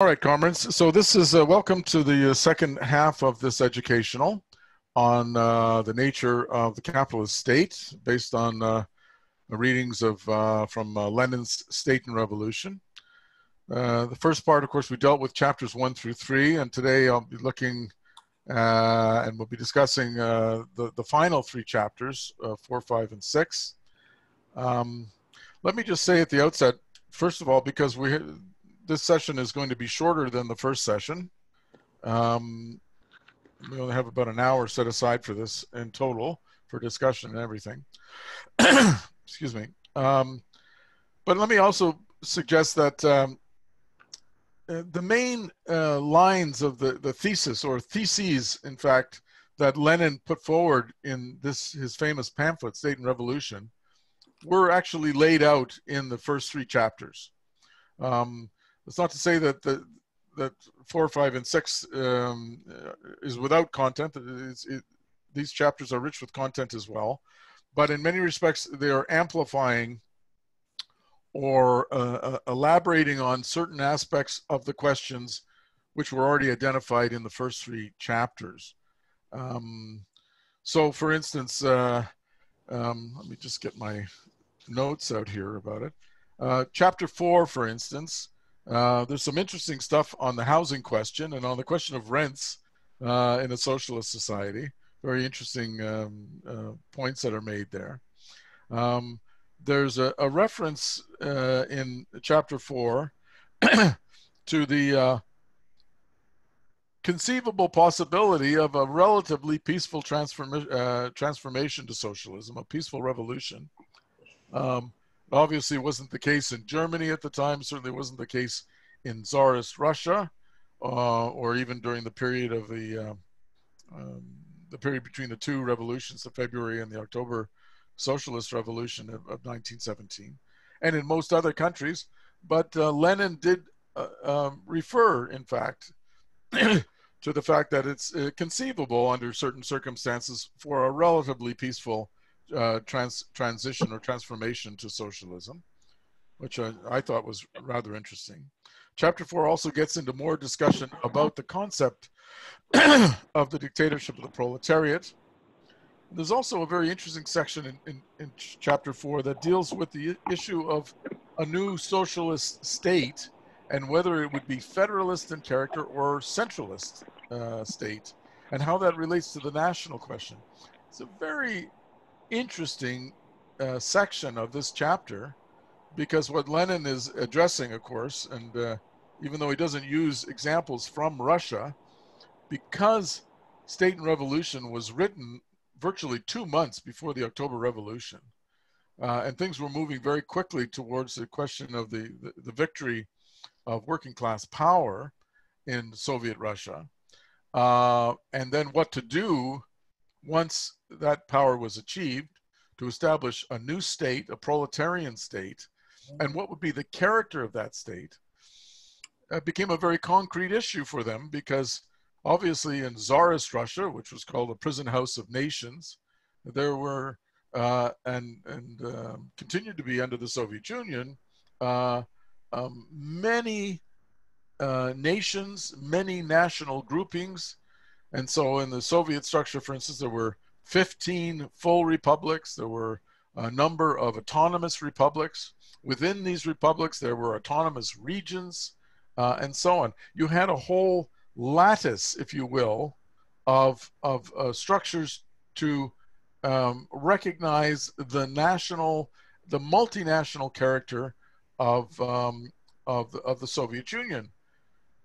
All right, comrades. So this is uh, welcome to the uh, second half of this educational on uh, the nature of the capitalist state, based on uh, readings of uh, from Lenin's State and Revolution. the first part, of course, we dealt with chapters one through three, and today I'll be looking and we'll be discussing the the final three chapters, four, five, and six. Um, let me just say at the outset, first of all, because we this session is going to be shorter than the first session. Um, we only have about an hour set aside for this in total for discussion and everything. Excuse me. Um, but let me also suggest that um, uh, the main uh, lines of the, the thesis or theses, in fact, that Lenin put forward in this his famous pamphlet, State and Revolution, were actually laid out in the first three chapters. Um, it's not to say that the that four, five, and six um, is without content. It, these chapters are rich with content as well, but in many respects they are amplifying or uh, uh, elaborating on certain aspects of the questions which were already identified in the first three chapters. Um, so, for instance, uh, um, let me just get my notes out here about it. Uh, chapter four, for instance, uh, there's some interesting stuff on the housing question and on the question of rents uh, in a socialist society. Very interesting um, uh, points that are made there. Um, there's a, a reference uh, in chapter four to the uh, conceivable possibility of a relatively peaceful transform transformation to socialism, a peaceful revolution. Um, obviously wasn't the case in Germany at the time, certainly wasn't the case in Tsarist Russia, uh, or even during the period of the uh, um, the period between the two revolutions, the February and the October Socialist Revolution of, of 1917, and in most other countries. But uh, Lenin did uh, um, refer, in fact, to the fact that it's uh, conceivable under certain circumstances for a relatively peaceful uh, trans transition or transformation to socialism, which I, I, thought was rather interesting. Chapter four also gets into more discussion about the concept of the dictatorship of the proletariat. There's also a very interesting section in, in, in chapter four that deals with the issue of a new socialist state and whether it would be federalist in character or centralist uh, state and how that relates to the national question. It's a very interesting uh, section of this chapter because what Lenin is addressing, of course, and uh, even though he doesn't use examples from Russia, because State and Revolution was written virtually two months before the October Revolution, uh, and things were moving very quickly towards the question of the, the, the victory of working class power in Soviet Russia, uh, and then what to do once that power was achieved to establish a new state, a proletarian state, and what would be the character of that state, uh, became a very concrete issue for them because obviously in Tsarist Russia, which was called the prison house of nations, there were uh, and and um, continued to be under the Soviet Union uh, um, many uh, nations, many national groupings and so in the Soviet structure, for instance, there were 15 full republics. There were a number of autonomous republics. Within these republics, there were autonomous regions uh, and so on. You had a whole lattice, if you will, of, of uh, structures to um, recognize the national, the multinational character of, um, of, of the Soviet Union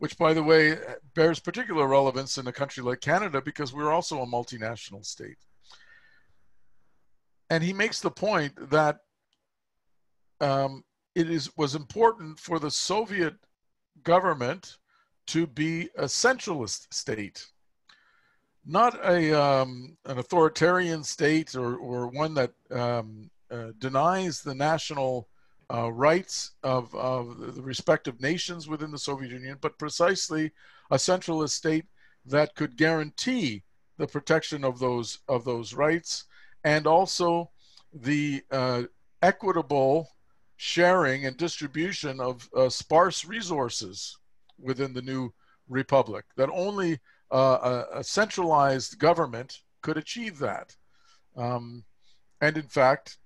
which by the way bears particular relevance in a country like Canada because we're also a multinational state. And he makes the point that um, it is was important for the Soviet government to be a centralist state, not a um, an authoritarian state or or one that um, uh, denies the national uh, rights of, of the respective nations within the Soviet Union, but precisely a centralist state that could guarantee the protection of those of those rights and also the uh, equitable sharing and distribution of uh, sparse resources within the new republic, that only uh, a, a, centralized government could achieve that. Um, and in fact,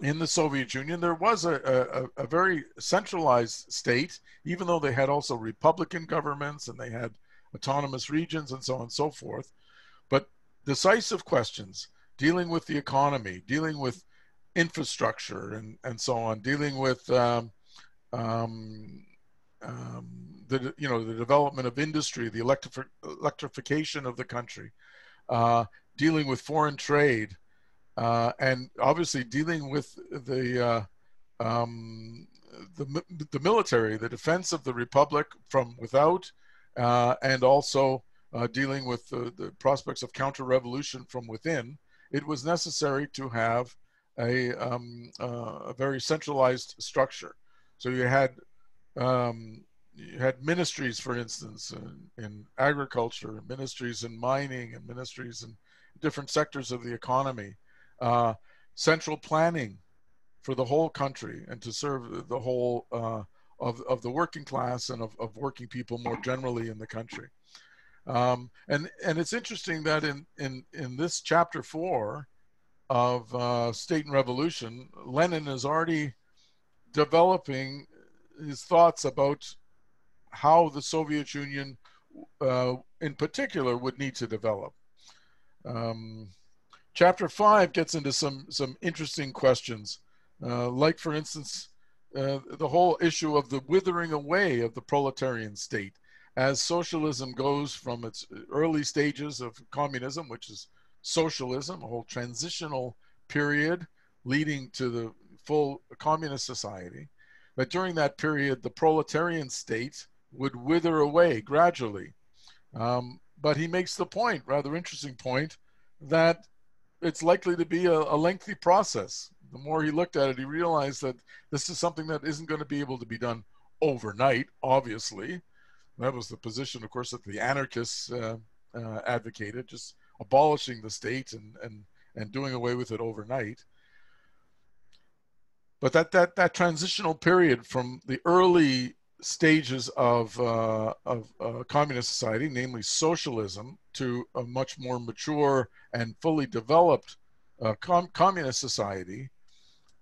in the Soviet Union, there was a, a, a, very centralized state, even though they had also republican governments and they had autonomous regions and so on and so forth. But decisive questions dealing with the economy, dealing with infrastructure and, and so on, dealing with um, um, um, the you know the development of industry, the electrifi electrification of the country, uh, dealing with foreign trade, uh, and obviously dealing with the uh, um, the the military, the defense of the republic from without, uh, and also uh, dealing with the, the prospects of counter-revolution from within. It was necessary to have a, um, uh, a very centralized structure. So you had um, you had ministries, for instance, in, in, agriculture, ministries in mining, and ministries in different sectors of the economy. Uh, central planning for the whole country and to serve the whole uh, of, of the working class and of, of working people more generally in the country. Um, and and it's interesting that in in in this chapter four of uh, State and Revolution, Lenin is already developing his thoughts about how the Soviet Union, uh, in particular, would need to develop. Um, chapter five gets into some some interesting questions, uh, like for instance, uh, the whole issue of the withering away of the proletarian state as socialism goes from its early stages of communism, which is socialism, a whole transitional period leading to the full communist society, that during that period, the proletarian state would wither away gradually. Um, but he makes the point, rather interesting point, that it's likely to be a, a, lengthy process. The more he looked at it, he realized that this is something that isn't going to be able to be done overnight, obviously. That was the position, of course, that the anarchists uh, uh, advocated, just abolishing the state and, and, and doing away with it overnight. But that, that, that transitional period from the early stages of, uh, of uh, communist society, namely socialism, to a much more mature and fully developed uh, com communist society,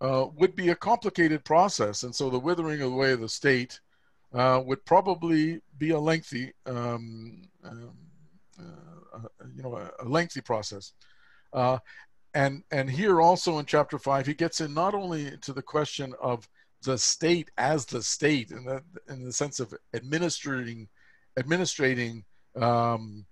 uh, would be a complicated process. And so the withering away of the state uh, would probably be a lengthy, um, um, uh, you know, a, a, lengthy process. And and here also in chapter five, he gets in not only to the question of the state as the state, in the in the sense of administering, administrating um,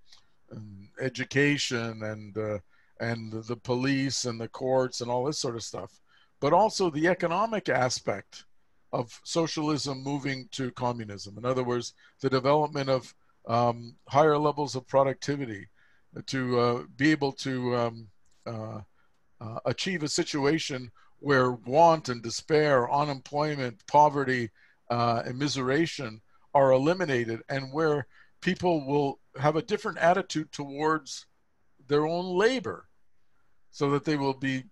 education and uh, and the police and the courts and all this sort of stuff, but also the economic aspect of socialism moving to communism. In other words, the development of um, higher levels of productivity to uh, be able to um, uh, uh, achieve a situation where want and despair, unemployment, poverty, uh, and miseration are eliminated, and where people will have a different attitude towards their own labor so that they will be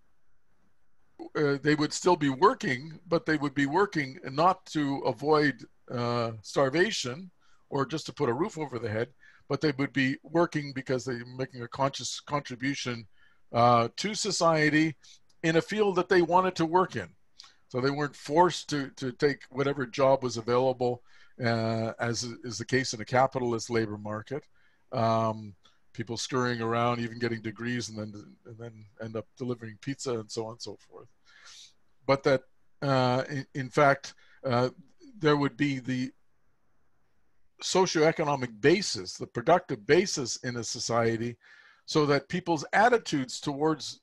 uh, they would still be working, but they would be working not to avoid uh, starvation or just to put a roof over the head, but they would be working because they're making a conscious contribution uh, to society in a field that they wanted to work in. So they weren't forced to, to take whatever job was available, uh, as is the case in a capitalist labor market. Um, people scurrying around, even getting degrees, and then and then end up delivering pizza and so on and so forth. But that, uh, in, in, fact, uh, there would be the socioeconomic basis, the productive basis in a society, so that people's attitudes towards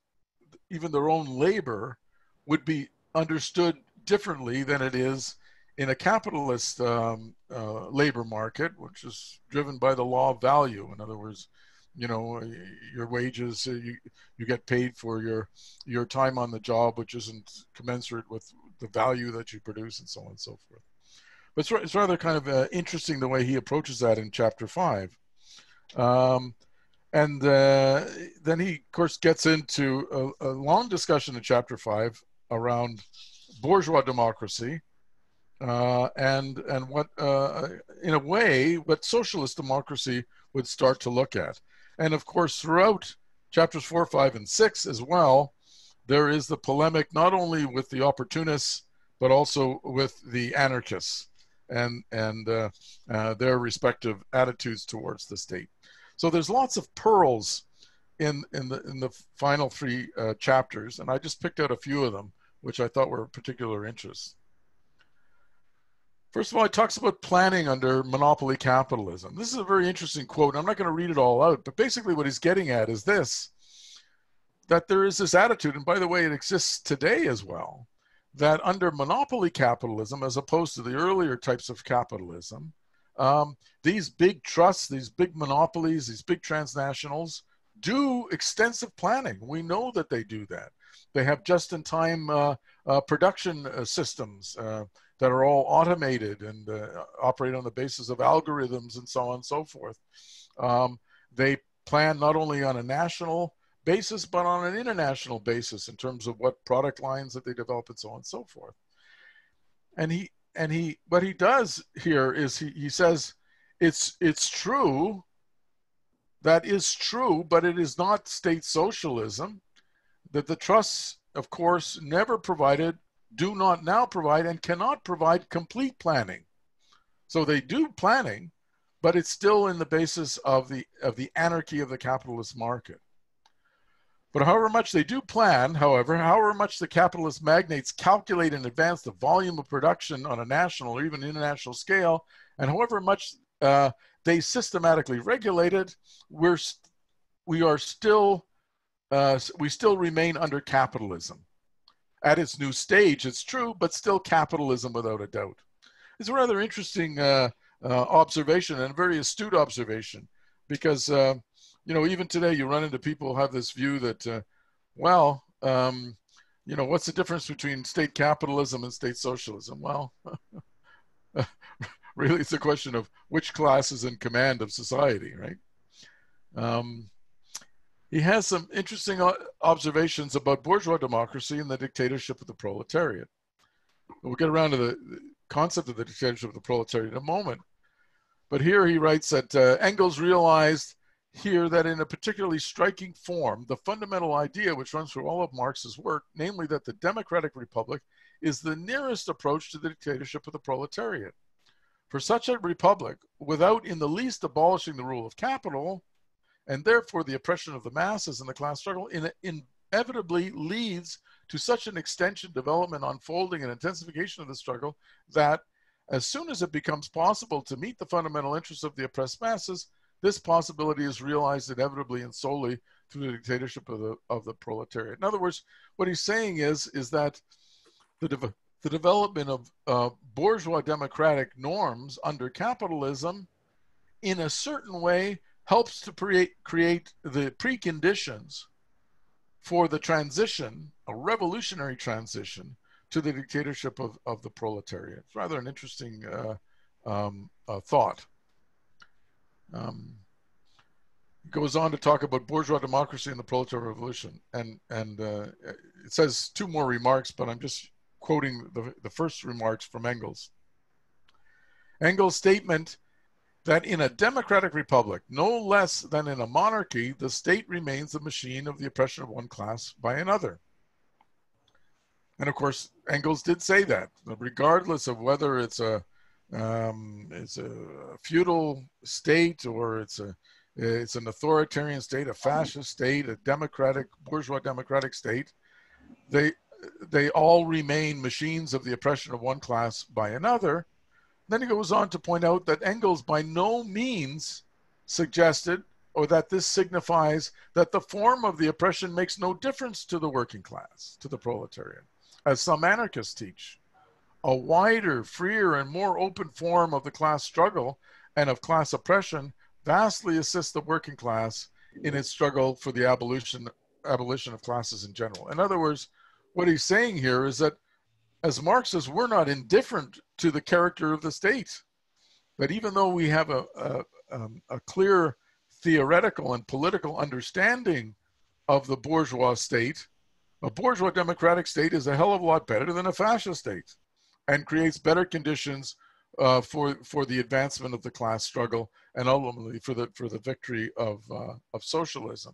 even their own labor would be understood differently than it is in a capitalist um, uh, labor market, which is driven by the law of value. In other words, you know your wages uh, you you get paid for your your time on the job which isn't commensurate with the value that you produce and so on and so forth but it's, it's rather kind of uh, interesting the way he approaches that in chapter five um, and uh, then he of course gets into a, a, long discussion in chapter five around bourgeois democracy uh, and and what uh, in a way what socialist democracy would start to look at. And of course, throughout chapters four, five, and six as well, there is the polemic not only with the opportunists but also with the anarchists and and uh, uh, their respective attitudes towards the state. So there's lots of pearls in in the in the final three uh, chapters, and I just picked out a few of them, which I thought were of particular interest. First of all, it talks about planning under monopoly capitalism. This is a very interesting quote. I'm not going to read it all out, but basically what he's getting at is this that there is this attitude, and by the way, it exists today as well, that under monopoly capitalism, as opposed to the earlier types of capitalism, um, these big trusts, these big monopolies, these big transnationals do extensive planning. We know that they do that. They have just in time uh, uh, production uh, systems uh, that are all automated and uh, operate on the basis of algorithms and so on and so forth. Um, they plan not only on a national basis, but on an international basis in terms of what product lines that they develop and so on and so forth. And he and he what he does here is he, he says it's it's true that is true, but it is not state socialism. That the trusts, of course, never provided, do not now provide, and cannot provide complete planning. So they do planning, but it's still in the basis of the of the anarchy of the capitalist market. But however much they do plan, however, however much the capitalist magnates calculate in advance the volume of production on a national or even international scale, and however much uh, they systematically regulate it, we're we are still uh, we still remain under capitalism. At its new stage, it's true, but still capitalism without a doubt. It's a rather interesting uh, uh, observation and a very astute observation because uh, you know, even today you run into people who have this view that, uh, well, um, you know, what's the difference between state capitalism and state socialism? Well, really, it's a question of which class is in command of society, right? Um, he has some interesting observations about bourgeois democracy and the dictatorship of the proletariat. We'll get around to the concept of the dictatorship of the proletariat in a moment. But here he writes that uh, Engels realized here that in a particularly striking form, the fundamental idea which runs through all of Marx's work, namely that the democratic republic is the nearest approach to the dictatorship of the proletariat. For such a republic, without in the least abolishing the rule of capital, and therefore the oppression of the masses in the class struggle, in, inevitably leads to such an extension, development, unfolding, and intensification of the struggle that as soon as it becomes possible to meet the fundamental interests of the oppressed masses, this possibility is realized inevitably and solely through the dictatorship of the, of the proletariat. In other words, what he's saying is, is that the, de the development of uh, bourgeois democratic norms under capitalism in a certain way helps to create, create the preconditions for the transition, a revolutionary transition, to the dictatorship of, of the proletariat. It's rather an interesting uh, um, uh, thought. Um, goes on to talk about bourgeois democracy and the proletarian revolution, and and uh, it says two more remarks, but I'm just quoting the, the first remarks from Engels. Engels' statement that in a democratic republic, no less than in a monarchy, the state remains the machine of the oppression of one class by another. And of course, Engels did say that, regardless of whether it's a um, it's a feudal state or it's a it's an authoritarian state, a fascist state, a democratic bourgeois democratic state. They they all remain machines of the oppression of one class by another. Then he goes on to point out that Engels by no means suggested or that this signifies that the form of the oppression makes no difference to the working class, to the proletariat, as some anarchists teach a wider, freer, and more open form of the class struggle and of class oppression vastly assists the working class in its struggle for the abolition abolition of classes in general. In other words, what he's saying here is that as Marxists, we're not indifferent to the character of the state. But even though we have a, a, um, a clear theoretical and political understanding of the bourgeois state, a bourgeois democratic state is a hell of a lot better than a fascist state and creates better conditions uh, for for the advancement of the class struggle and ultimately for the for the victory of uh, of socialism.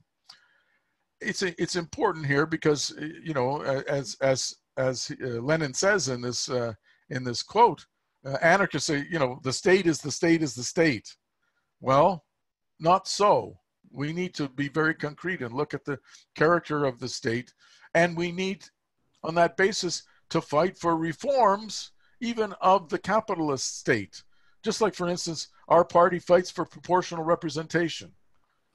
It's a, it's important here because you know as as as uh, Lenin says in this uh, in this quote, uh, anarchists say you know the state is the state is the state. Well, not so. We need to be very concrete and look at the character of the state, and we need, on that basis, to fight for reforms even of the capitalist state. Just like, for instance, our party fights for proportional representation.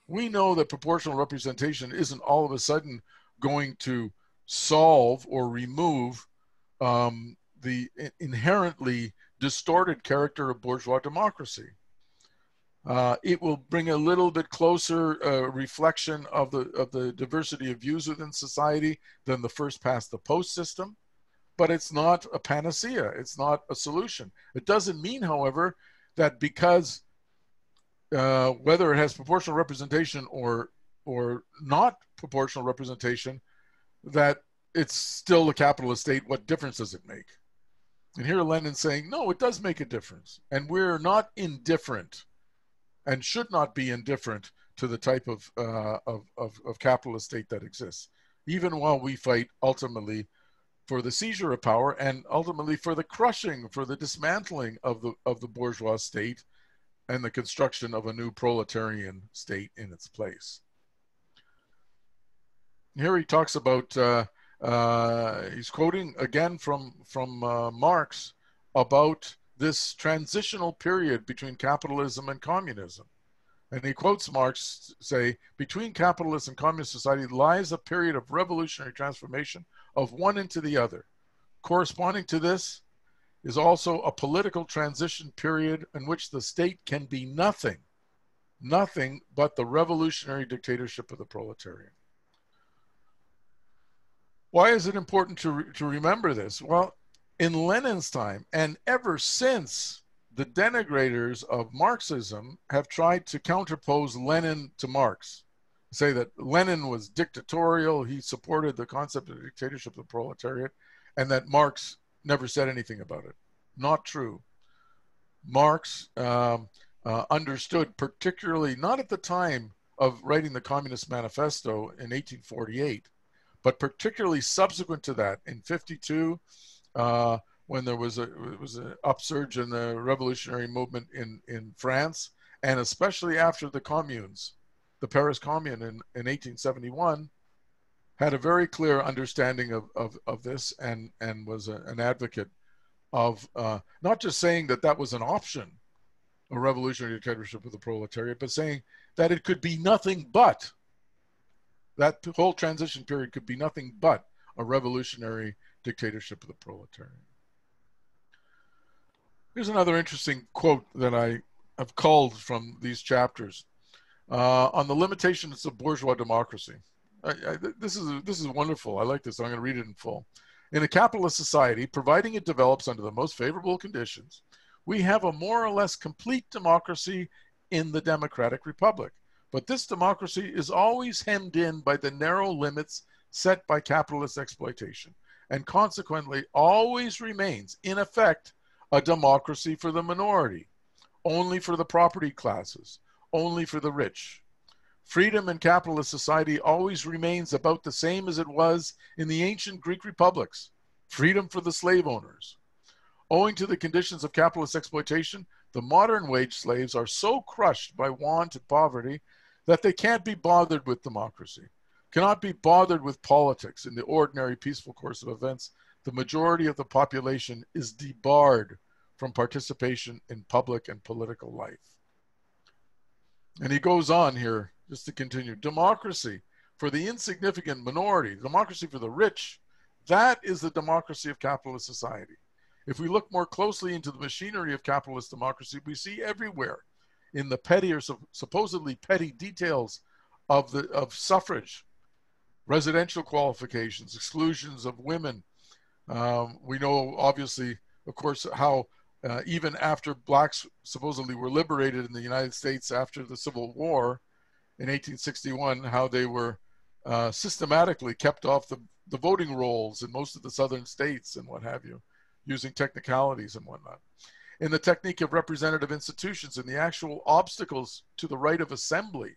We know that proportional representation isn't all of a sudden going to solve or remove um, the inherently distorted character of bourgeois democracy. Uh, it will bring a little bit closer uh, reflection of the of the diversity of views within society than the first past the post system but it's not a panacea. It's not a solution. It doesn't mean, however, that because uh, whether it has proportional representation or or not proportional representation, that it's still a capitalist state. What difference does it make? And here Lenin's saying, no, it does make a difference, and we're not indifferent, and should not be indifferent to the type of uh, of, of, of capitalist state that exists, even while we fight ultimately for the seizure of power and ultimately for the crushing, for the dismantling of the of the bourgeois state and the construction of a new proletarian state in its place. Here he talks about uh, uh, he's quoting again from from uh, Marx about this transitional period between capitalism and communism. And he quotes Marx say, between capitalist and communist society lies a period of revolutionary transformation of one into the other. Corresponding to this is also a political transition period in which the state can be nothing, nothing but the revolutionary dictatorship of the proletariat. Why is it important to, re to remember this? Well, in Lenin's time and ever since the denigrators of Marxism have tried to counterpose Lenin to Marx say that Lenin was dictatorial, he supported the concept of dictatorship of the proletariat, and that Marx never said anything about it. Not true. Marx um, uh, understood, particularly not at the time of writing the Communist Manifesto in 1848, but particularly subsequent to that in 52, uh, when there was a was an upsurge in the revolutionary movement in in France, and especially after the communes the Paris Commune in, in 1871 had a very clear understanding of, of, of this and, and was a, an advocate of uh, not just saying that that was an option, a revolutionary dictatorship of the proletariat, but saying that it could be nothing but, that whole transition period could be nothing but a revolutionary dictatorship of the proletariat. Here's another interesting quote that I have culled from these chapters uh, on the limitations of bourgeois democracy. I, I, this is this is wonderful. I like this. I'm going to read it in full. In a capitalist society, providing it develops under the most favorable conditions, we have a more or less complete democracy in the democratic republic. But this democracy is always hemmed in by the narrow limits set by capitalist exploitation, and consequently always remains, in effect, a democracy for the minority, only for the property classes, only for the rich. Freedom in capitalist society always remains about the same as it was in the ancient Greek republics freedom for the slave owners. Owing to the conditions of capitalist exploitation, the modern wage slaves are so crushed by want and poverty that they can't be bothered with democracy, cannot be bothered with politics in the ordinary peaceful course of events. The majority of the population is debarred from participation in public and political life. And he goes on here, just to continue democracy for the insignificant minority, democracy for the rich, that is the democracy of capitalist society. If we look more closely into the machinery of capitalist democracy, we see everywhere in the petty or supposedly petty details of the of suffrage, residential qualifications, exclusions of women. Um, we know, obviously, of course, how uh, even after blacks supposedly were liberated in the United States after the Civil War in 1861, how they were uh, systematically kept off the, the voting rolls in most of the southern states and what have you. using technicalities and whatnot. In the technique of representative institutions and the actual obstacles to the right of assembly,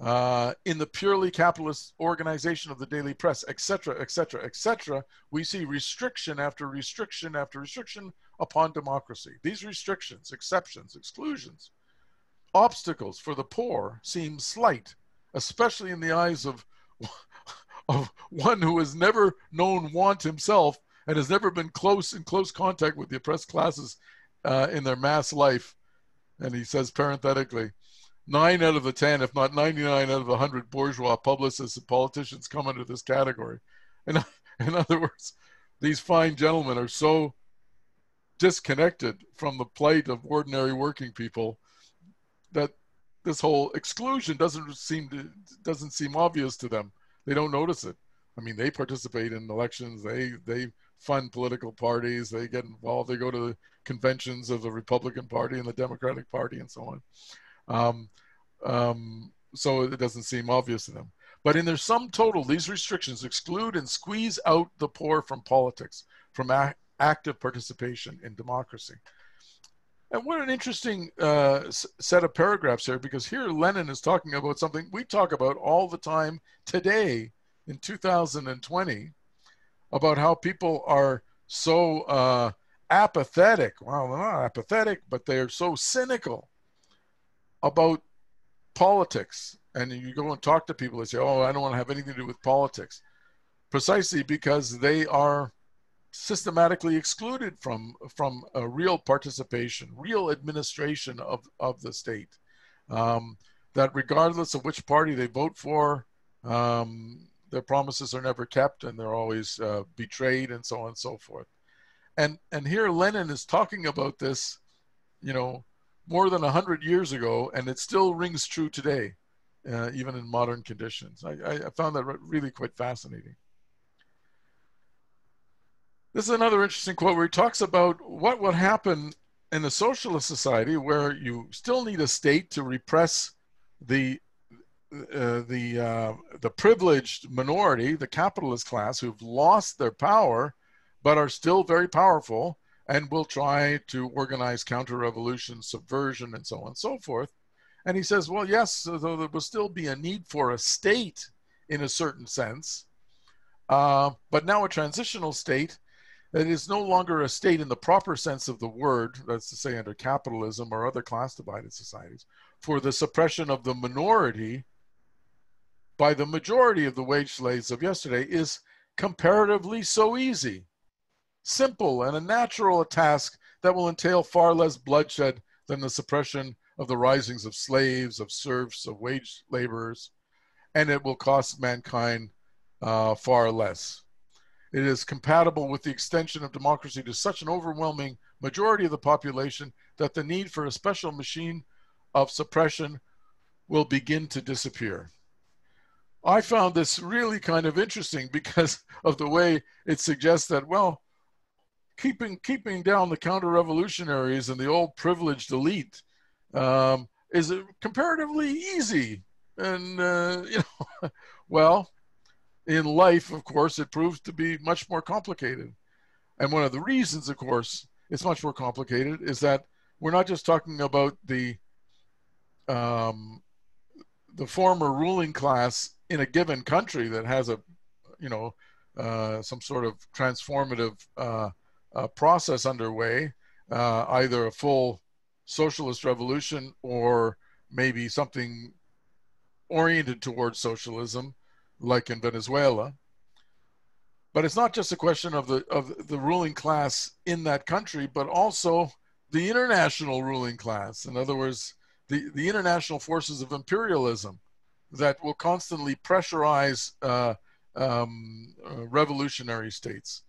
uh, in the purely capitalist organization of the daily press, etc., etc., etc., we see restriction after restriction after restriction upon democracy. These restrictions, exceptions, exclusions, obstacles for the poor seem slight, especially in the eyes of, of one who has never known want himself and has never been close in close contact with the oppressed classes uh, in their mass life. And he says parenthetically, nine out of the 10, if not 99 out of the 100 bourgeois publicists and politicians come under this category. And in other words, these fine gentlemen are so disconnected from the plight of ordinary working people that this whole exclusion doesn't seem to doesn't seem obvious to them. They don't notice it. I mean, they participate in elections. They they fund political parties. They get involved. They go to the conventions of the Republican Party and the Democratic Party and so on. Um, um, so it doesn't seem obvious to them. But in their sum total, these restrictions exclude and squeeze out the poor from politics, from active participation in democracy. And what an interesting uh, set of paragraphs here, because here Lenin is talking about something we talk about all the time today in 2020 about how people are so uh, apathetic. Well, they're not apathetic, but they're so cynical about politics. And you go and talk to people, they say, oh, I don't want to have anything to do with politics. Precisely because they are systematically excluded from from a real participation, real administration of of the state. Um, that regardless of which party they vote for, um, their promises are never kept, and they're always uh, betrayed, and so on and so forth. And and here Lenin is talking about this, you know, more than hundred years ago, and it still rings true today, uh, even in modern conditions. I, I found that really quite fascinating. This is another interesting quote where he talks about what would happen in a socialist society where you still need a state to repress the uh, the uh, the privileged minority, the capitalist class, who've lost their power, but are still very powerful, and will try to organize counter-revolution, subversion, and so on and so forth. And he says, well, yes, though there will still be a need for a state in a certain sense, uh, but now a transitional state that is no longer a state in the proper sense of the word, that's to say, under capitalism or other class divided societies, for the suppression of the minority by the majority of the wage slaves of yesterday is comparatively so easy, simple, and a natural a task that will entail far less bloodshed than the suppression of the risings of slaves, of serfs, of wage laborers, and it will cost mankind uh, far less. It is compatible with the extension of democracy to such an overwhelming majority of the population that the need for a special machine of suppression will begin to disappear. I found this really kind of interesting because of the way it suggests that, well, keeping keeping down the counter-revolutionaries and the old privileged elite um, is comparatively easy. And uh, you know, well, in life, of course, it proves to be much more complicated. And one of the reasons, of course, it's much more complicated is that we're not just talking about the um, the former ruling class in a given country that has a, you know, uh, some sort of transformative uh, uh, process underway, uh, either a full socialist revolution or maybe something oriented towards socialism like in Venezuela. But it's not just a question of the of the ruling class in that country, but also the international ruling class. In other words, the, the international forces of imperialism that will constantly pressurize uh, um, uh, revolutionary states.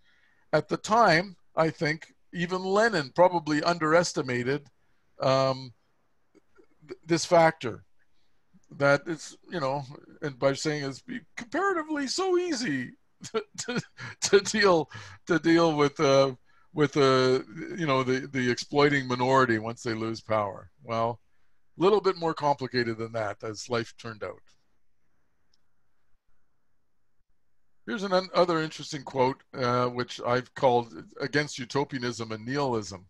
At the time, I think even Lenin probably underestimated um, th- this factor. That it's you know and by saying it's comparatively so easy to, to, to deal to deal with uh, with uh, you know the the exploiting minority once they lose power. Well a little bit more complicated than that as life turned out Here's another interesting quote, uh, which I've called "Against Utopianism and Nihilism,"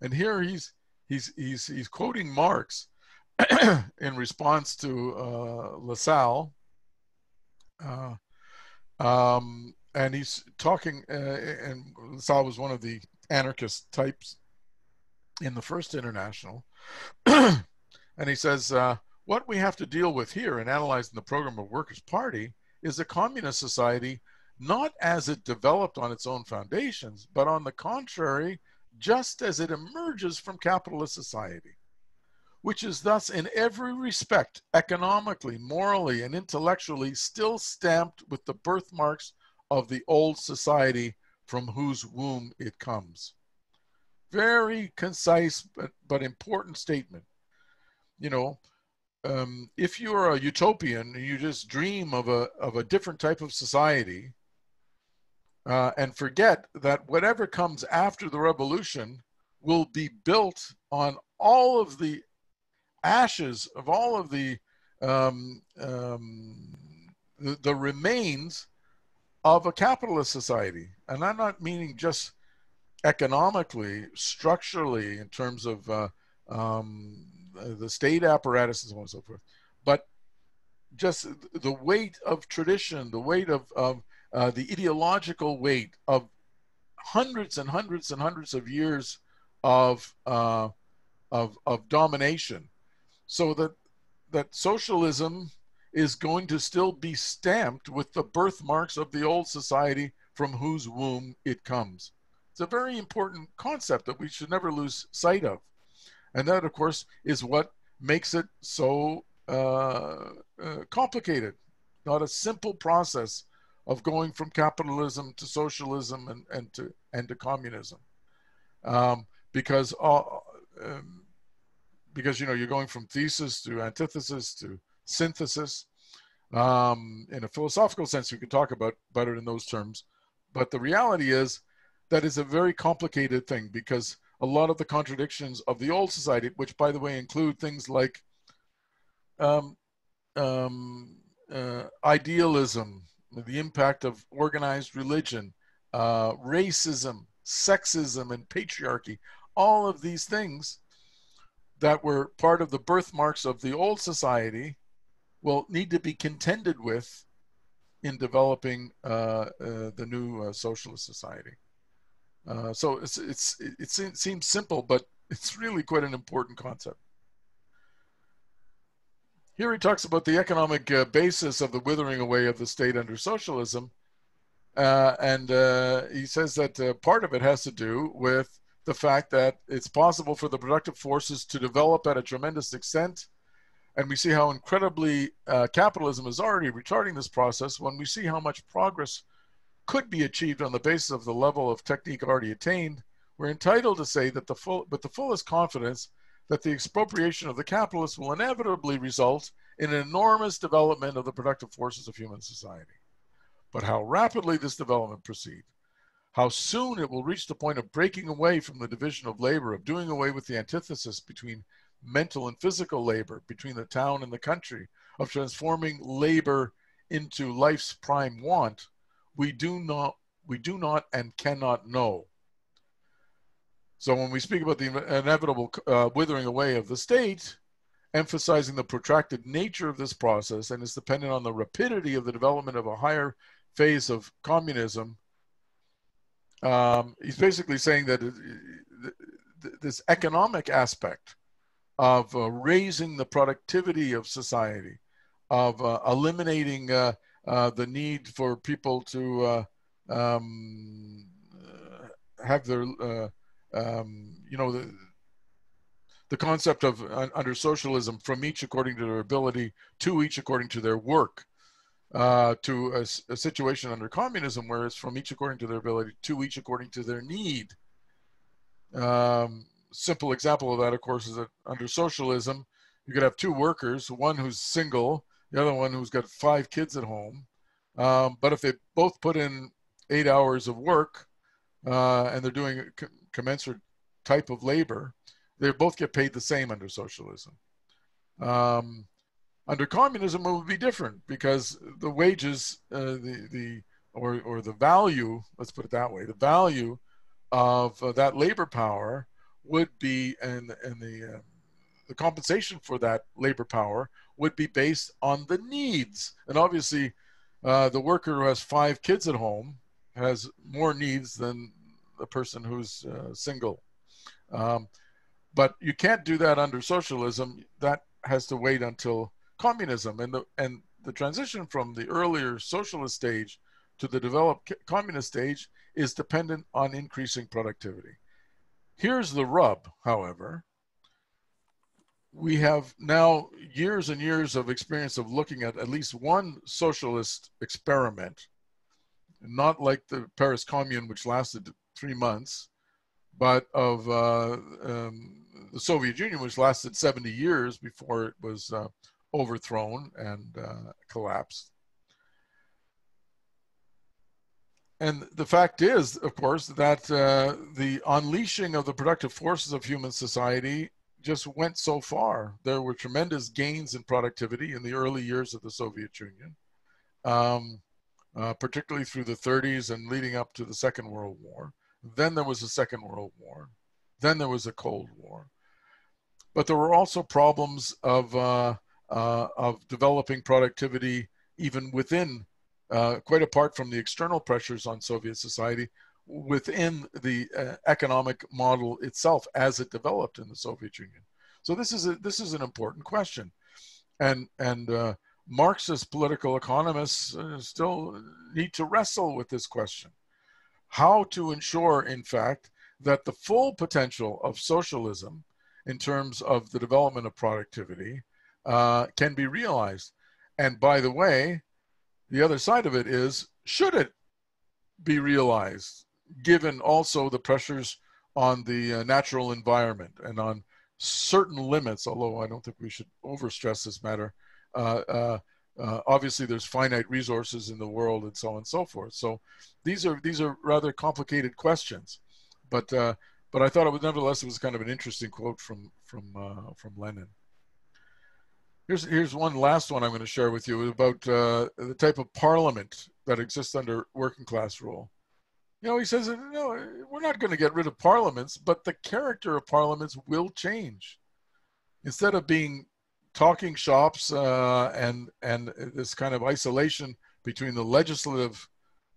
and here he's he's he's he's quoting Marx in response to uh, Lassalle, uh, um, and he's talking, uh, and Lassalle was one of the anarchist types in the First International, and he says, uh, "What we have to deal with here in analyzing the program of Workers' Party is a communist society." Not as it developed on its own foundations, but on the contrary, just as it emerges from capitalist society, which is thus in every respect, economically, morally, and intellectually, still stamped with the birthmarks of the old society from whose womb it comes. Very concise but, but important statement. You know, um, if you are a utopian, and you just dream of a, of a different type of society, uh, and forget that whatever comes after the revolution will be built on all of the ashes of all of the um, um, the, the, remains of a capitalist society, and I'm not meaning just economically, structurally, in terms of uh, um, the state apparatus and so on and so forth, but just the weight of tradition, the weight of, of uh, the ideological weight of hundreds and hundreds and hundreds of years of uh, of, of domination, so that that socialism is going to still be stamped with the birthmarks of the old society from whose womb it comes. It's a very important concept that we should never lose sight of, and that, of course, is what makes it so uh, uh, complicated. Not a simple process of going from capitalism to socialism and, and to and to communism, um, because all, um, because you know you're going from thesis to antithesis to synthesis. Um, in a philosophical sense, we could talk about it in those terms, but the reality is that is a very complicated thing because a lot of the contradictions of the old society, which by the way include things like um, um, uh, idealism, the impact of organized religion, uh, racism, sexism, and patriarchy, all of these things that were part of the birthmarks of the old society will need to be contended with in developing uh, uh, the new uh, socialist society. Uh, so it's, it's, it seems simple, but it's really quite an important concept. Here he talks about the economic uh, basis of the withering away of the state under socialism. Uh, and uh, he says that uh, part of it has to do with the fact that it's possible for the productive forces to develop at a tremendous extent. And we see how incredibly capitalism is already retarding this process when we see how much progress could be achieved on the basis of the level of technique already attained. We're entitled to say that the full, with the fullest confidence that the expropriation of the capitalists will inevitably result in an enormous development of the productive forces of human society. But how rapidly this development proceed, how soon it will reach the point of breaking away from the division of labor, of doing away with the antithesis between mental and physical labor, between the town and the country, of transforming labor into life's prime want, we do not we do not and cannot know. So when we speak about the inevitable uh, withering away of the state, emphasizing the protracted nature of this process and is dependent on the rapidity of the development of a higher phase of communism, um, he's basically saying that this economic aspect of uh, raising the productivity of society, of uh, eliminating uh, uh the need for people to uh, um, have their uh, um, you know, the, the concept of uh, under socialism from each according to their ability to each according to their work uh, to a, a, situation under communism where it's from each according to their ability to each according to their need. Um, simple example of that, of course, is that under socialism, you could have two workers, one who's single, the other one who's got five kids at home. Um, but if they both put in eight hours of work uh, and they're doing a commensurate type of labor, they both get paid the same under socialism. Um, under communism, it would be different because the wages, uh, the the or, or the value, let's put it that way, the value of uh, that labor power would be, and, and the, uh, the compensation for that labor power would be based on the needs. And obviously, uh, the worker who has five kids at home has more needs than the person who's uh, single. Um, but you can't do that under socialism. That has to wait until communism. And the, and the transition from the earlier socialist stage to the developed communist stage is dependent on increasing productivity. Here's the rub, however. We have now years and years of experience of looking at at least one socialist experiment, not like the Paris Commune, which lasted three months, but of uh, um, the Soviet Union, which lasted 70 years before it was uh, overthrown and uh, collapsed. And the fact is, of course, that uh, the unleashing of the productive forces of human society just went so far. There were tremendous gains in productivity in the early years of the Soviet Union, um, uh, particularly through the 30s and leading up to the Second World War. Then there was a Second World War. Then there was a Cold War. But there were also problems of, uh, uh, of developing productivity even within uh, quite apart from the external pressures on Soviet society, within the uh, economic model itself as it developed in the Soviet Union. So this is a, this is an important question, and and uh, Marxist political economists uh, still need to wrestle with this question: how to ensure, in fact, that the full potential of socialism, in terms of the development of productivity, uh, can be realized. And by the way, the other side of it is should it be realized, given also the pressures on the uh, natural environment and on certain limits, although I don't think we should overstress this matter. Uh, uh, uh, obviously, there's finite resources in the world and so on and so forth. So these are these are rather complicated questions, but uh, but I thought it was nevertheless it was kind of an interesting quote from from from Lenin. Here's, here's one last one I'm going to share with you about the type of parliament that exists under working class rule. You know, he says, no, we're not going to get rid of parliaments, but the character of parliaments will change. Instead of being talking shops uh, and, and this kind of isolation between the legislative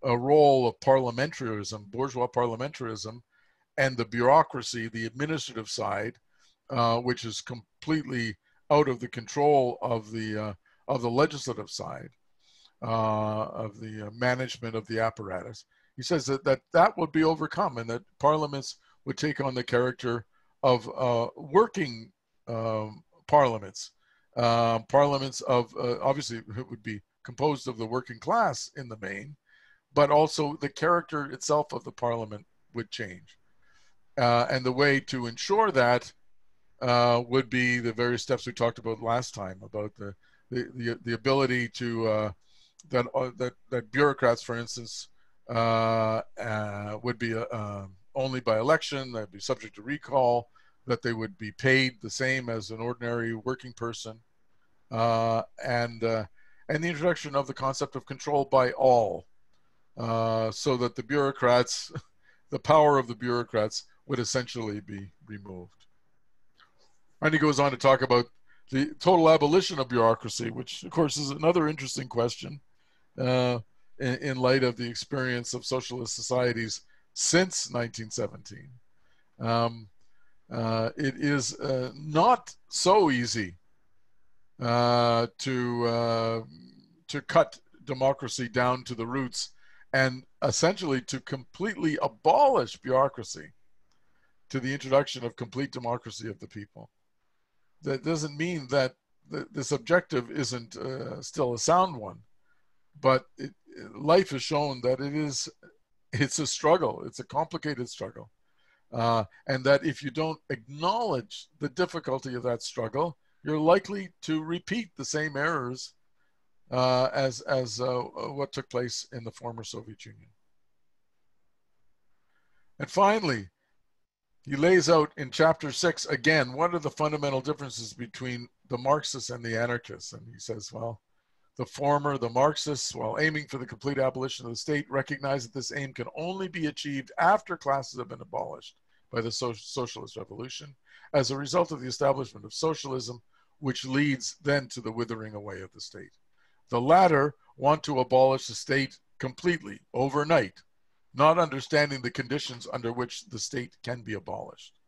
uh, role of parliamentarism, bourgeois parliamentarism, and the bureaucracy, the administrative side, uh, which is completely out of the control of the uh, of the legislative side uh, of the uh, management of the apparatus. He says that, that that would be overcome and that parliaments would take on the character of uh, working um, parliaments, um, parliaments of uh, obviously it would be composed of the working class in the main, but also the character itself of the parliament would change. Uh, and the way to ensure that uh, would be the various steps we talked about last time about the the, the, the ability to uh, that, uh, that that bureaucrats, for instance, uh, uh, would be uh, only by election, they'd be subject to recall, that they would be paid the same as an ordinary working person, and and the introduction of the concept of control by all, so that the bureaucrats, the power of the bureaucrats would essentially be removed. And he goes on to talk about the total abolition of bureaucracy, which, of course, is another interesting question uh, in, in, light of the experience of socialist societies since 1917. Um, uh, it is uh, not so easy uh, to uh, to cut democracy down to the roots and essentially to completely abolish bureaucracy to the introduction of complete democracy of the people that doesn't mean that th- this objective isn't uh, still a sound one but it, life has shown that it is it's a struggle it's a complicated struggle uh, and that if you don't acknowledge the difficulty of that struggle you're likely to repeat the same errors uh, as as uh, what took place in the former Soviet Union. And finally, he lays out in chapter six again what are the fundamental differences between the Marxists and the anarchists. And he says, well, The former, the Marxists, while aiming for the complete abolition of the state, recognize that this aim can only be achieved after classes have been abolished by the so socialist revolution as a result of the establishment of socialism, which leads then to the withering away of the state. The latter want to abolish the state completely overnight, not understanding the conditions under which the state can be abolished.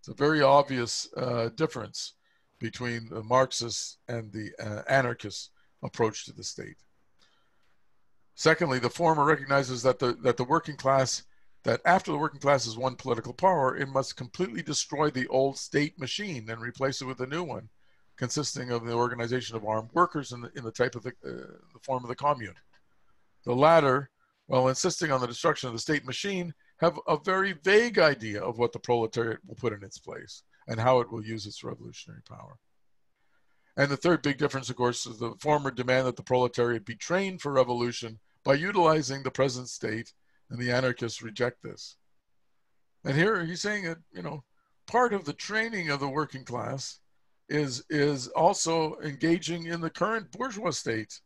It's a very obvious uh, difference between the Marxists and the uh, anarchist approach to the state. Secondly, the former recognizes that the, that the working class, that after the working class has won political power, it must completely destroy the old state machine and replace it with a new one, consisting of the organization of armed workers in the, in the type of the, uh, the form of the commune. The latter, while insisting on the destruction of the state machine, have a very vague idea of what the proletariat will put in its place and how it will use its revolutionary power. And the third big difference, of course, is the former demand that the proletariat be trained for revolution by utilizing the present state, and the anarchists reject this. And here he's saying that, you know, part of the training of the working class is is also engaging in the current bourgeois state.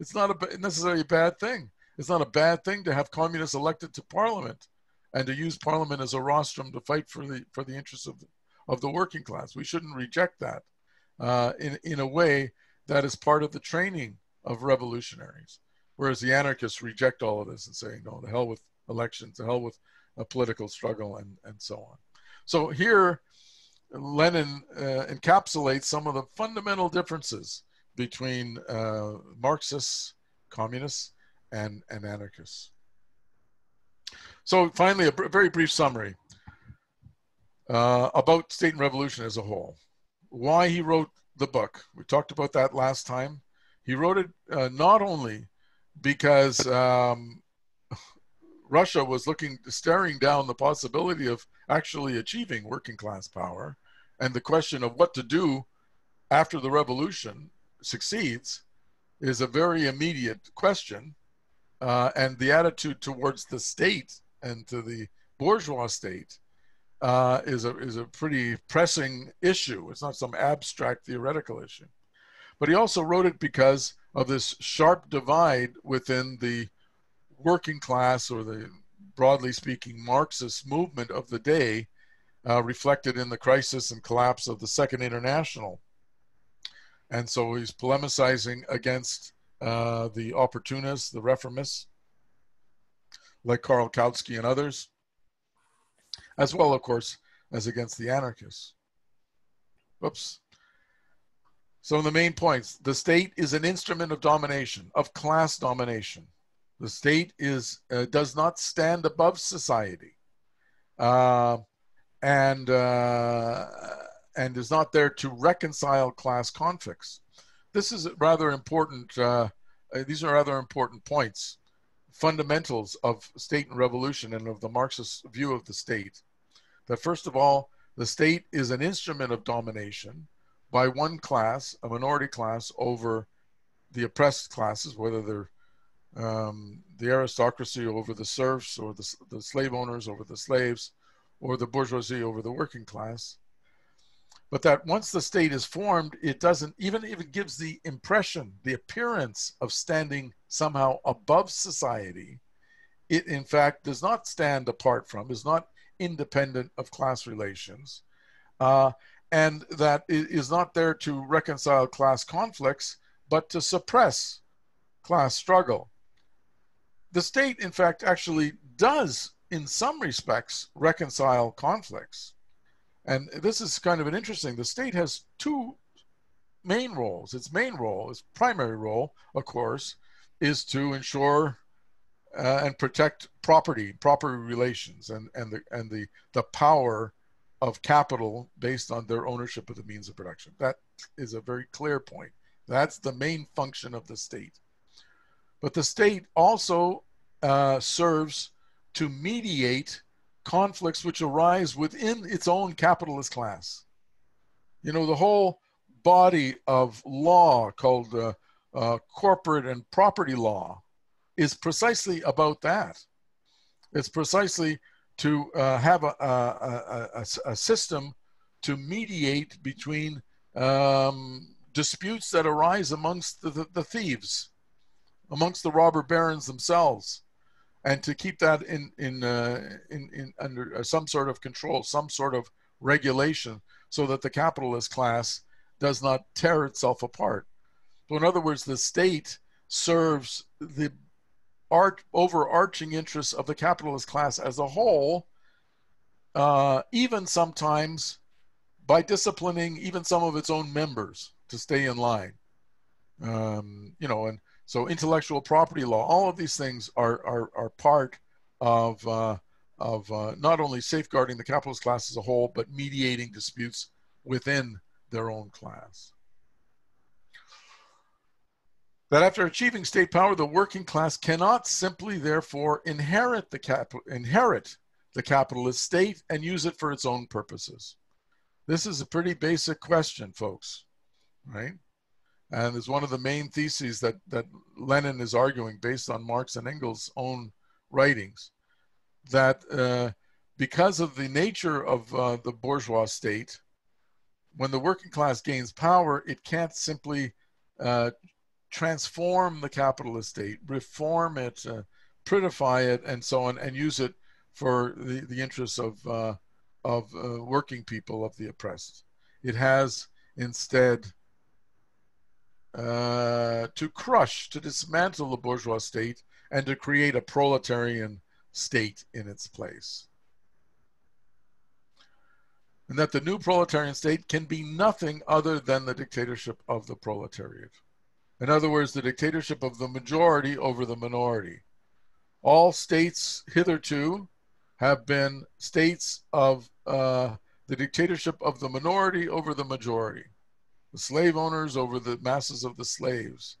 It's not a, necessarily a bad thing. It's not a bad thing to have communists elected to parliament and to use parliament as a rostrum to fight for the for the interests of the, of the working class. We shouldn't reject that uh, in in a way that is part of the training of revolutionaries. Whereas the anarchists reject all of this and say, no, the hell with elections, the hell with a political struggle, and and so on. So here, Lenin uh, encapsulates some of the fundamental differences between uh, Marxists, communists, and, and anarchists. So finally, a br very brief summary uh, about State and Revolution as a whole. Why he wrote the book. We talked about that last time. He wrote it uh, not only because um, Russia was looking, staring down the possibility of actually achieving working class power, and the question of what to do after the revolution succeeds is a very immediate question. Uh, and the attitude towards the state and to the bourgeois state uh, is a is a pretty pressing issue. It's not some abstract theoretical issue. But he also wrote it because of this sharp divide within the working class or the broadly speaking Marxist movement of the day, uh, reflected in the crisis and collapse of the Second International. And so he's polemicizing against uh, the opportunists, the reformists, like Karl Kautsky and others, as well, of course, as against the anarchists. Whoops. So the main points, the state is an instrument of domination, of class domination. The state is uh, does not stand above society, uh, and uh, and is not there to reconcile class conflicts. This is rather important. Uh, uh, these are rather important points fundamentals of state and revolution and of the Marxist view of the state. That first of all, the state is an instrument of domination by one class, a minority class, over the oppressed classes, whether they're um, the aristocracy over the serfs or the, the slave owners over the slaves or the bourgeoisie over the working class but that once the state is formed, it doesn't even if it gives the impression, the appearance of standing somehow above society. It in fact does not stand apart from, is not independent of class relations, uh, and that is not there to reconcile class conflicts, but to suppress class struggle. The state, in fact, actually does, in some respects, reconcile conflicts and this is kind of an interesting, the state has two main roles. Its main role, its primary role, of course, is to ensure uh, and protect property, property relations, and, and, the, and the, the power of capital based on their ownership of the means of production. That is a very clear point. That's the main function of the state. But the state also uh, serves to mediate conflicts which arise within its own capitalist class. You know, the whole body of law called uh, uh, corporate and property law is precisely about that. It's precisely to uh, have a, a, a, a, system to mediate between um, disputes that arise amongst the, the, the thieves, amongst the robber barons themselves, and to keep that in in uh, in, in under uh, some sort of control, some sort of regulation, so that the capitalist class does not tear itself apart. So, in other words, the state serves the art overarching interests of the capitalist class as a whole, uh, even sometimes by disciplining even some of its own members to stay in line. Um, you know, and so intellectual property law, all of these things are are, are part of uh, of uh, not only safeguarding the capitalist class as a whole, but mediating disputes within their own class. That after achieving state power, the working class cannot simply, therefore, inherit the cap- inherit the capitalist state and use it for its own purposes. This is a pretty basic question, folks, right? And it's one of the main theses that, that Lenin is arguing based on Marx and Engels' own writings that uh, because of the nature of uh, the bourgeois state, when the working class gains power, it can't simply uh, transform the capitalist state, reform it, uh, prettify it, and so on, and use it for the, the interests of uh, of uh, working people of the oppressed. It has instead uh, to crush, to dismantle the bourgeois state, and to create a proletarian state in its place. And that the new proletarian state can be nothing other than the dictatorship of the proletariat. In other words, the dictatorship of the majority over the minority. All states hitherto have been states of uh, the dictatorship of the minority over the majority, the slave owners over the masses of the slaves,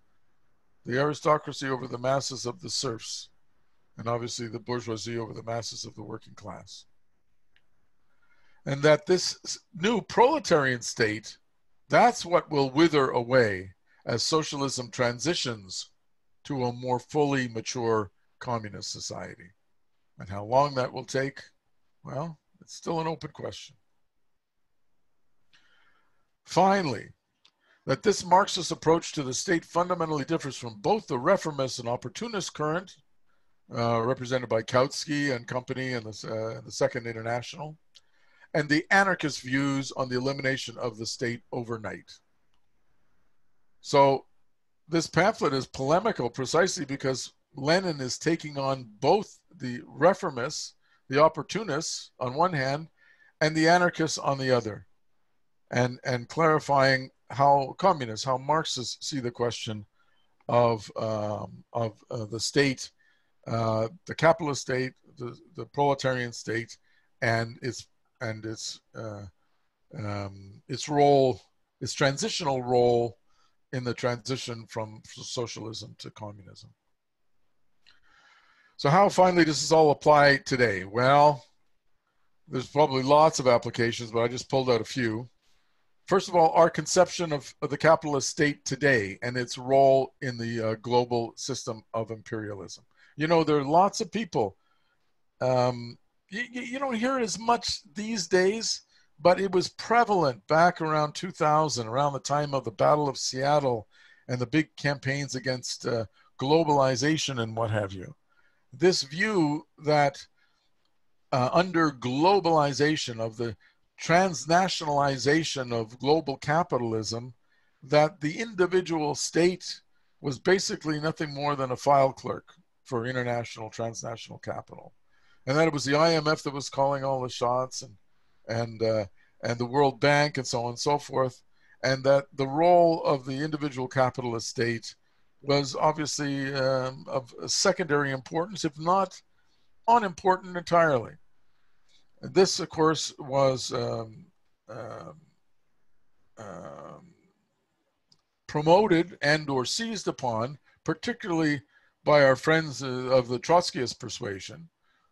the aristocracy over the masses of the serfs, and obviously the bourgeoisie over the masses of the working class. And that this new proletarian state, that's what will wither away as socialism transitions to a more fully mature communist society. And how long that will take, well, it's still an open question. Finally, that this Marxist approach to the state fundamentally differs from both the reformist and opportunist current, uh, represented by Kautsky and company and the, uh, the Second International, and the anarchist views on the elimination of the state overnight. So this pamphlet is polemical precisely because Lenin is taking on both the reformists, the opportunists on one hand, and the anarchists on the other, and and clarifying how communists, how Marxists see the question of um, of uh, the state, uh, the capitalist state, the, the proletarian state, and its and its uh, um, its role, its transitional role in the transition from socialism to communism. So how finally does this all apply today? Well, there's probably lots of applications, but I just pulled out a few. First of all, our conception of, of the capitalist state today and its role in the uh, global system of imperialism. You know, there are lots of people. Um, you, you don't hear as much these days, but it was prevalent back around 2000, around the time of the Battle of Seattle and the big campaigns against uh, globalization and what have you. This view that uh, under globalization of the transnationalization of global capitalism, that the individual state was basically nothing more than a file clerk for international transnational capital, and that it was the IMF that was calling all the shots, and and uh, and the World Bank and so on and so forth, and that the role of the individual capitalist state was obviously um, of secondary importance, if not unimportant entirely. This, of course, was um, uh, promoted and or seized upon, particularly by our friends uh, of the Trotskyist persuasion,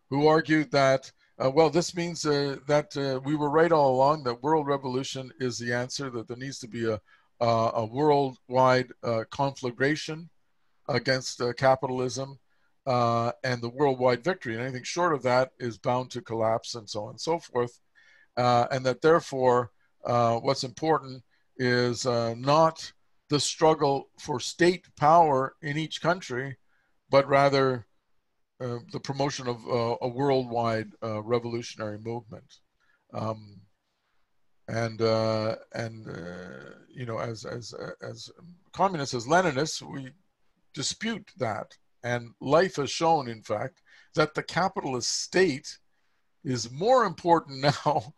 who argued that, uh, well, this means uh, that uh, we were right all along, that world revolution is the answer, that there needs to be a, a worldwide uh, conflagration against uh, capitalism uh, and the worldwide victory. And anything short of that is bound to collapse and so on and so forth. And that therefore, what's important is not the struggle for state power in each country, but rather uh, the promotion of uh, a worldwide uh, revolutionary movement. Um, and uh, and uh, you know, as as as communists, as Leninists, we dispute that. And life has shown, in fact, that the capitalist state is more important now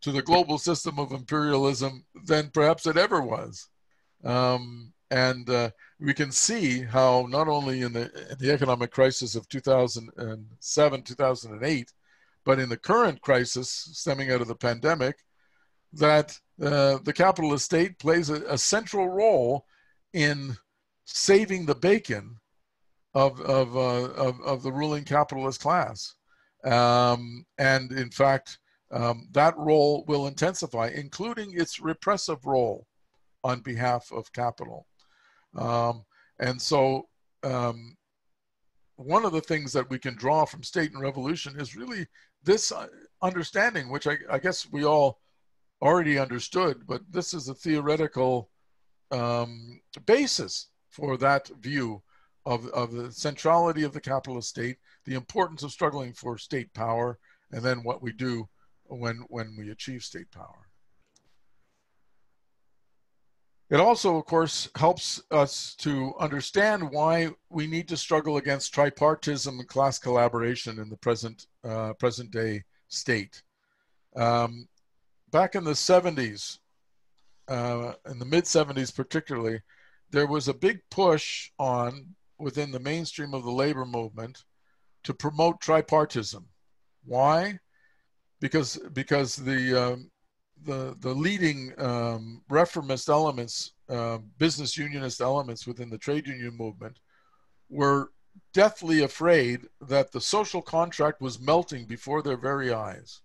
to the global system of imperialism than perhaps it ever was. Um, and we can see how not only in the, in the economic crisis of 2007, 2008, but in the current crisis stemming out of the pandemic, that uh, the capitalist state plays a, a, central role in saving the bacon of, of, uh, of, of, the ruling capitalist class. Um, and in fact, um, that role will intensify, including its repressive role on behalf of capital. Um, and so, um, one of the things that we can draw from state and revolution is really this uh, understanding, which I, I guess we all already understood, but this is a theoretical um, basis for that view of, of the centrality of the capitalist state, the importance of struggling for state power, and then what we do when, when we achieve state power. It also, of course, helps us to understand why we need to struggle against tripartism and class collaboration in the present, uh, present day state. Um, back in the 70s, uh, in the mid 70s particularly, there was a big push on within the mainstream of the labor movement to promote tripartism. Why? Because because the um, the the leading um, reformist elements, uh, business unionist elements within the trade union movement, were deathly afraid that the social contract was melting before their very eyes,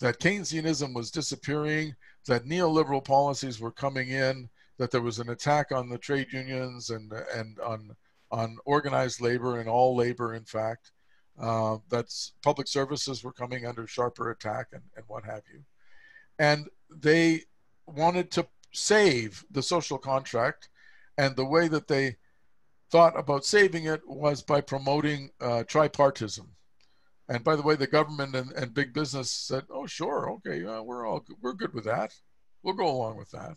that Keynesianism was disappearing, that neoliberal policies were coming in, that there was an attack on the trade unions and and on on organized labor and all labor, in fact, uh, that public services were coming under sharper attack and, and what have you and they wanted to save the social contract. And the way that they thought about saving it was by promoting uh, tripartism. And by the way the government and, and big business said oh sure okay uh, we're all we're good with that. We'll go along with that.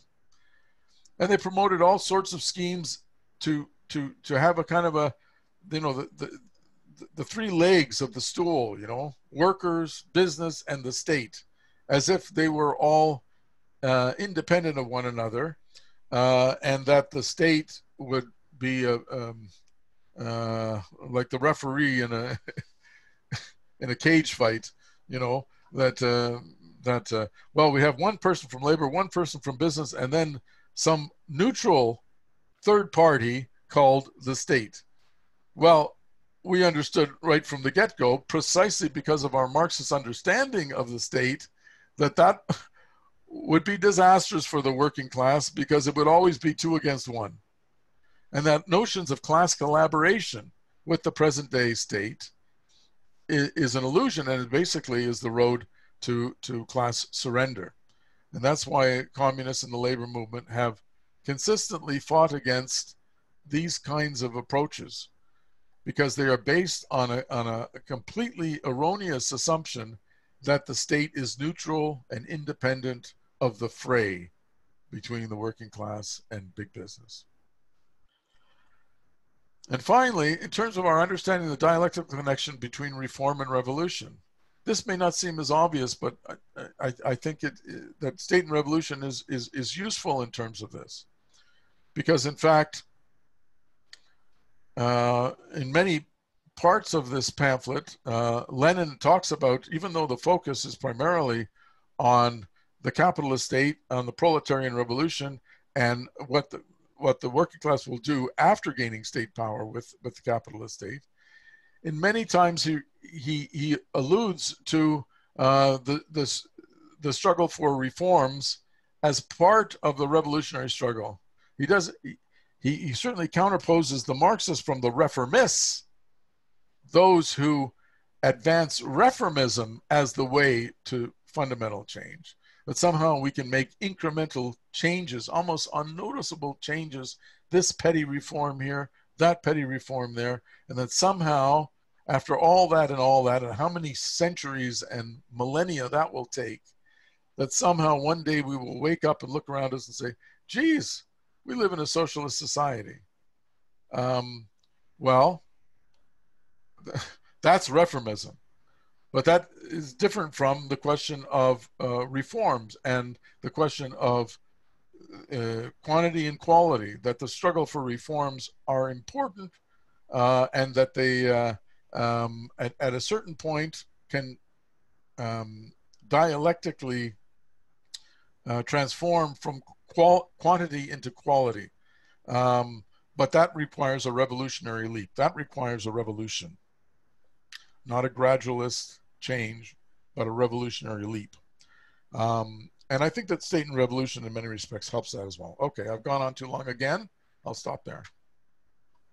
And they promoted all sorts of schemes to to to have a kind of a you know the, the the three legs of the stool you know workers business and the state as if they were all uh, independent of one another, uh, and that the state would be a, um, uh, like the referee in a in a cage fight. You know that uh, that uh, well, we have one person from labor, one person from business, and then some neutral third party called the state. Well, we understood right from the get go, precisely because of our Marxist understanding of the state, that that would be disastrous for the working class because it would always be two against one. And that notions of class collaboration with the present day state is, is an illusion and it basically is the road to, to class surrender. And that's why communists and the labor movement have consistently fought against these kinds of approaches because they are based on a, on a completely erroneous assumption that the state is neutral and independent of the fray between the working class and big business. And finally, in terms of our understanding of the dialectical connection between reform and revolution, this may not seem as obvious, but I, I, I think it, that state and revolution is, is, is useful in terms of this. Because in fact, uh, in many parts of this pamphlet, uh, Lenin talks about, even though the focus is primarily on the capitalist state, on the proletarian revolution, and what the what the working class will do after gaining state power with, with the capitalist state. In many times, he he, he alludes to uh, the this the struggle for reforms as part of the revolutionary struggle. He does he, he certainly counterposes the Marxists from the reformists those who advance reformism as the way to fundamental change. but somehow we can make incremental changes, almost unnoticeable changes, this petty reform here, that petty reform there, and that somehow, after all that and all that, and how many centuries and millennia that will take, that somehow one day we will wake up and look around us and say, geez, we live in a socialist society. Um, well, that's reformism. But that is different from the question of uh, reforms and the question of uh, quantity and quality, that the struggle for reforms are important uh, and that they, uh, um, at, at, a certain point, can um, dialectically uh, transform from quantity into quality. Um, but that requires a revolutionary leap. That requires a revolution, not a gradualist change, but a revolutionary leap. Um, and I think that state and revolution in many respects helps that as well. Okay, I've gone on too long again. I'll stop there.